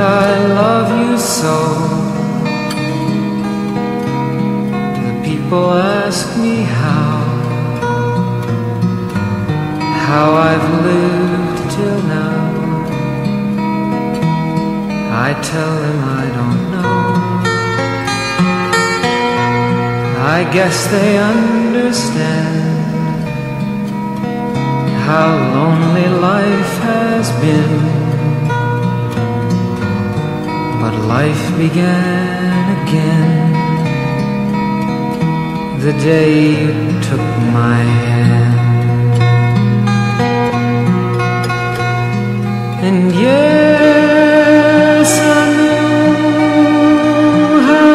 I love you so. The people ask me how, how I've lived till now. I tell them I don't know. I guess they understand how lonely life has been. But life began again the day you took my hand. And yes, I know how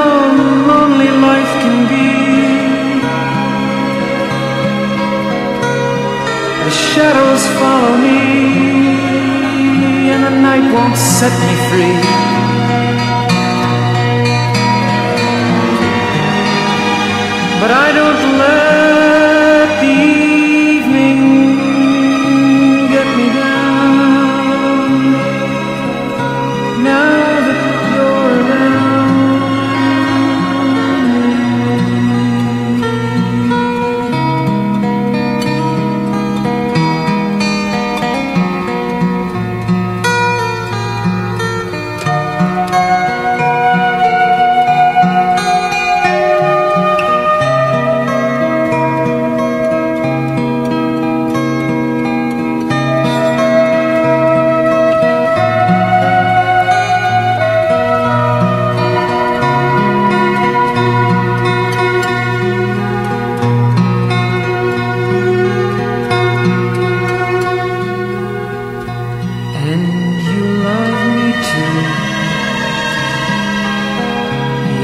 lonely life can be. The shadows follow me, and the night won't set me free. But I don't let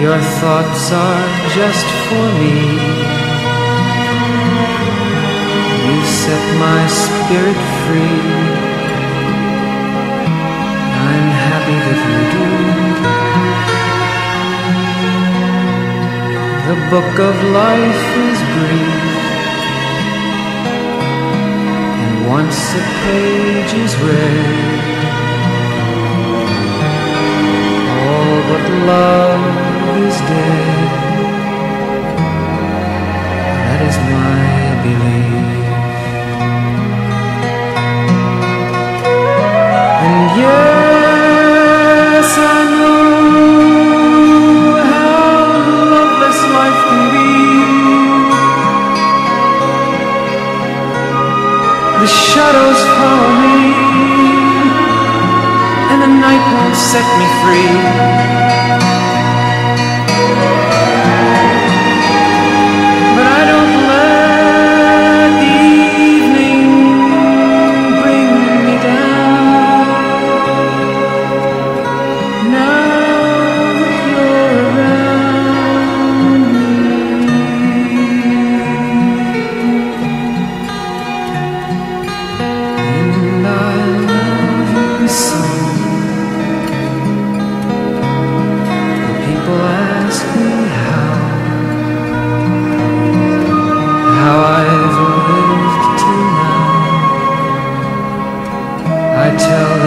Your thoughts are just for me. You set my spirit free. I'm happy that you do. The book of life is brief. And once a page is read, The shadows follow me, and the night won't set me free. tell